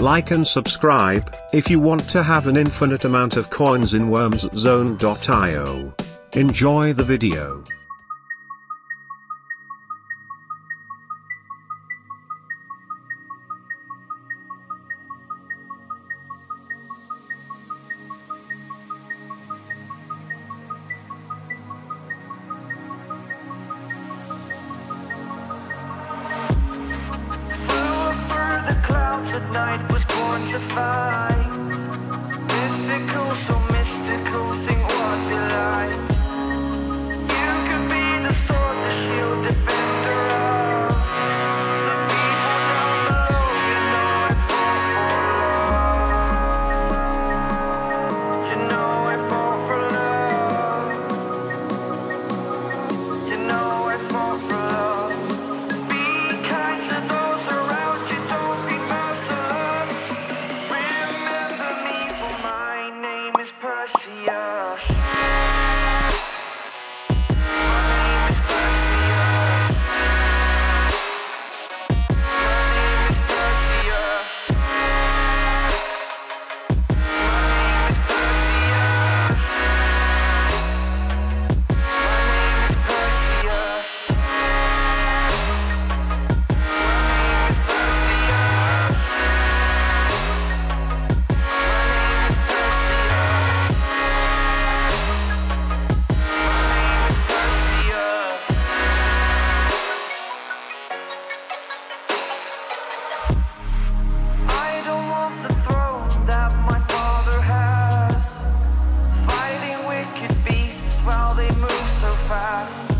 Like and subscribe, if you want to have an infinite amount of coins in wormszone.io. Enjoy the video. at night was born to fight. Mythical, so mystical, think what you like. You could be the sword, the shield, defense house.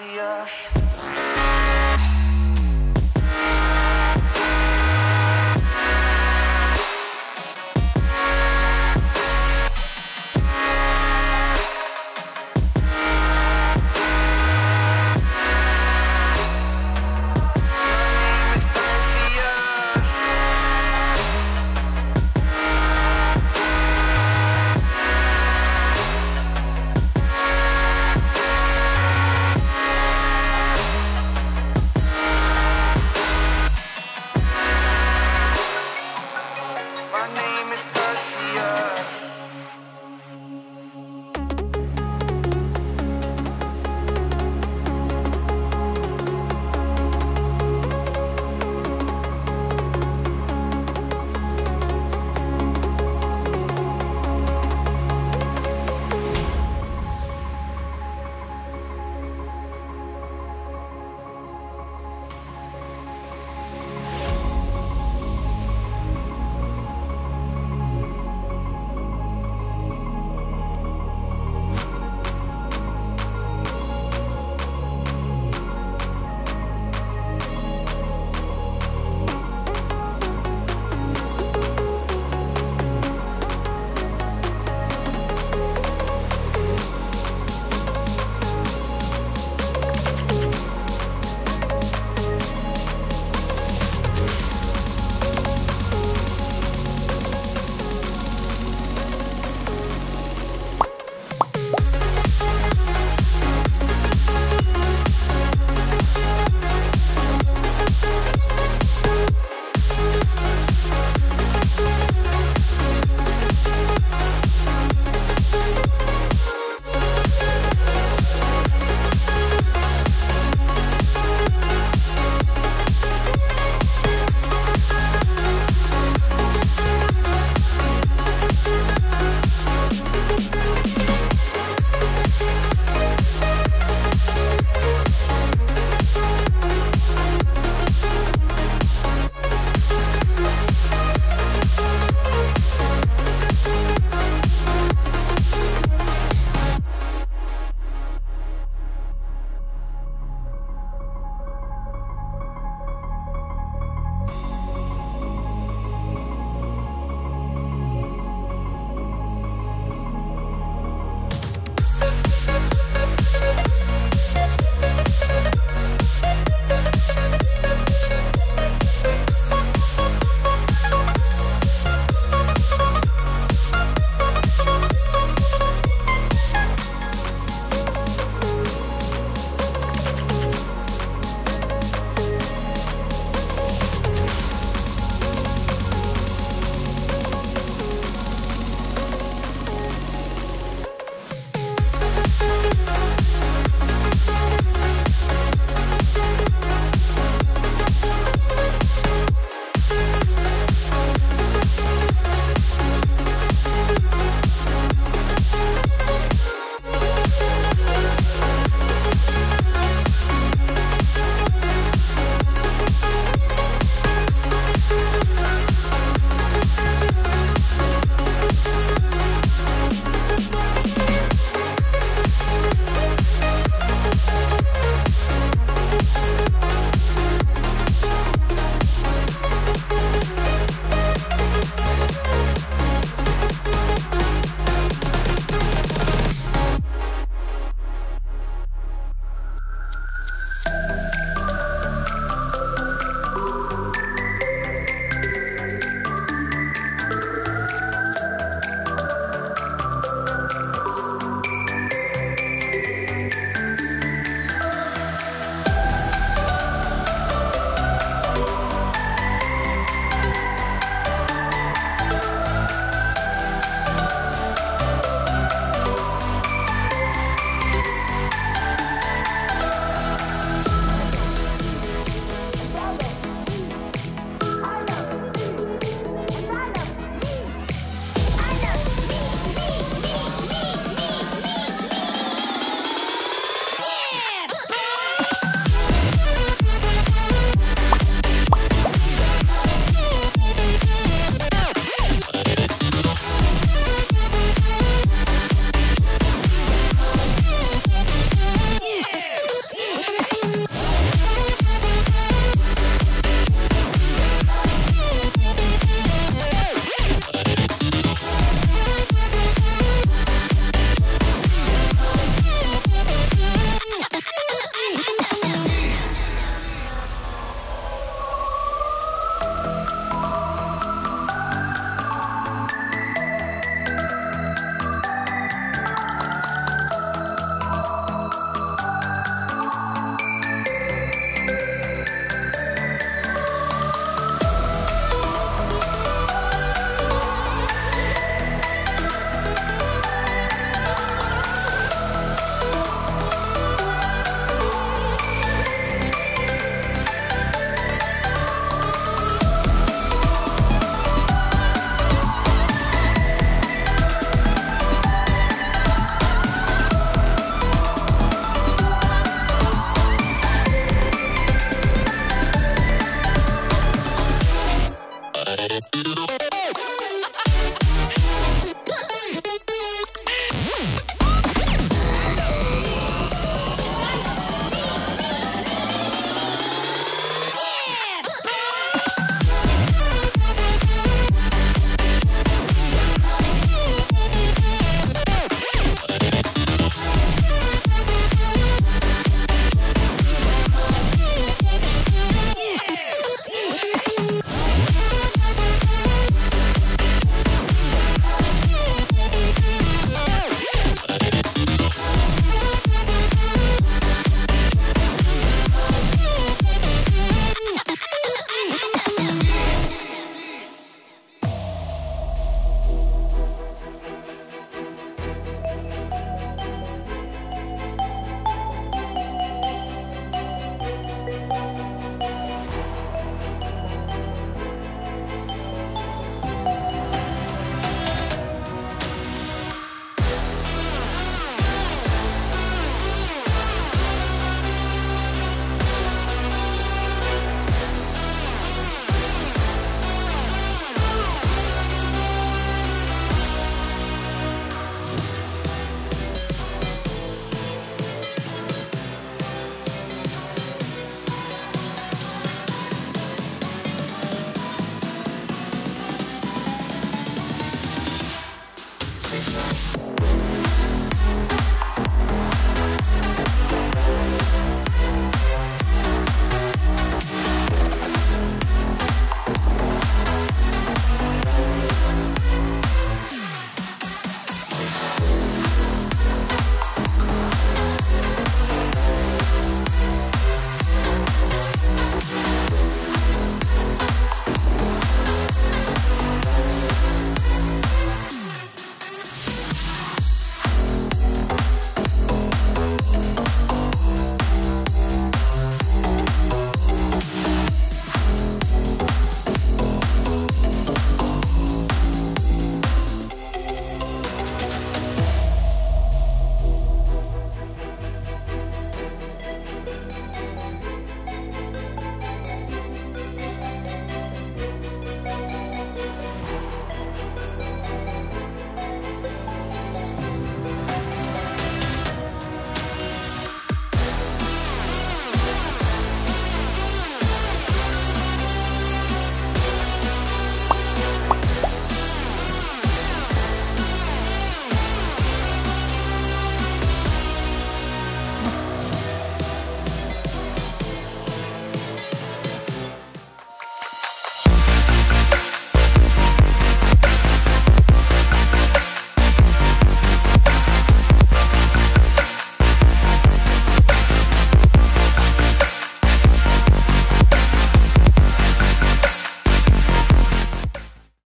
see us.